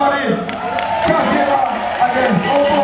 Sorry. Ciao, Diego. Again. Also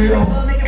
没有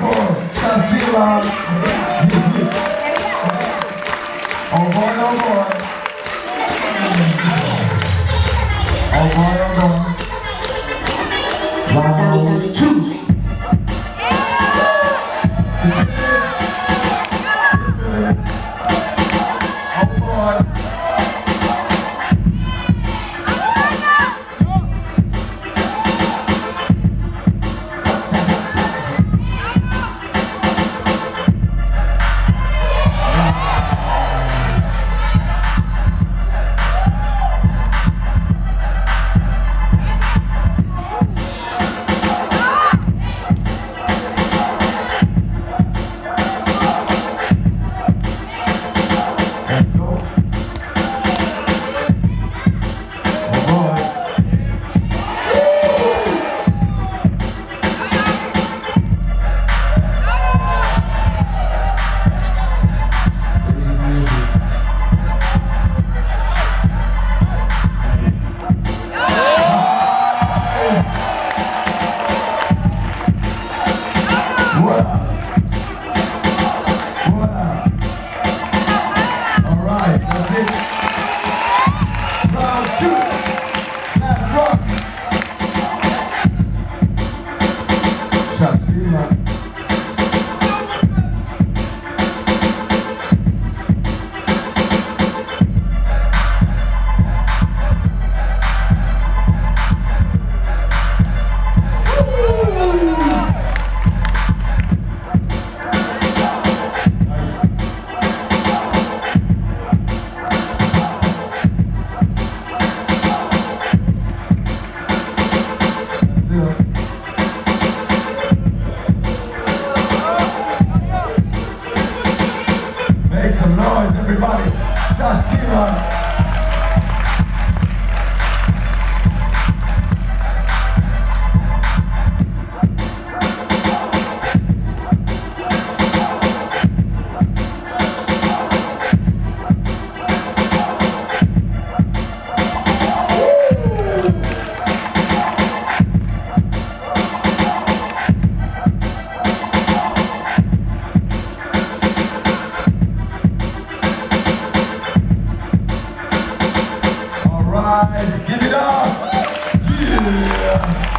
for Cause Big Loud. Oh boy, oh boy. Oh boy, oh boy. Make some noise, everybody. Josh Keelan. Right, give it up. Yeah.